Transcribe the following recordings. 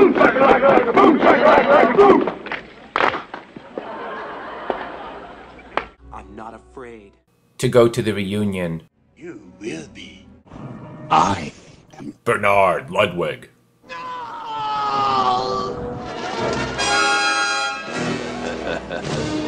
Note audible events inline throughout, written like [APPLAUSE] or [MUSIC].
shakalaka, boom, shakalaka, boom, shakalaka, boom. I'm not afraid. To go to the reunion. You will be. I am Bernard Ludwig. They're [LAUGHS]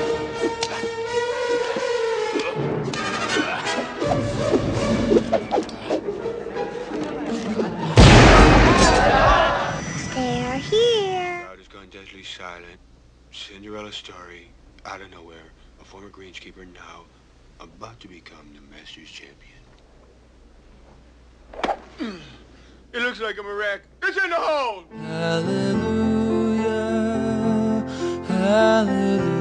Cinderella story, out of nowhere, a former greenskeeper now about to become the Masters champion. It looks like I'm a wreck. It's in the hole! Hallelujah, hallelujah.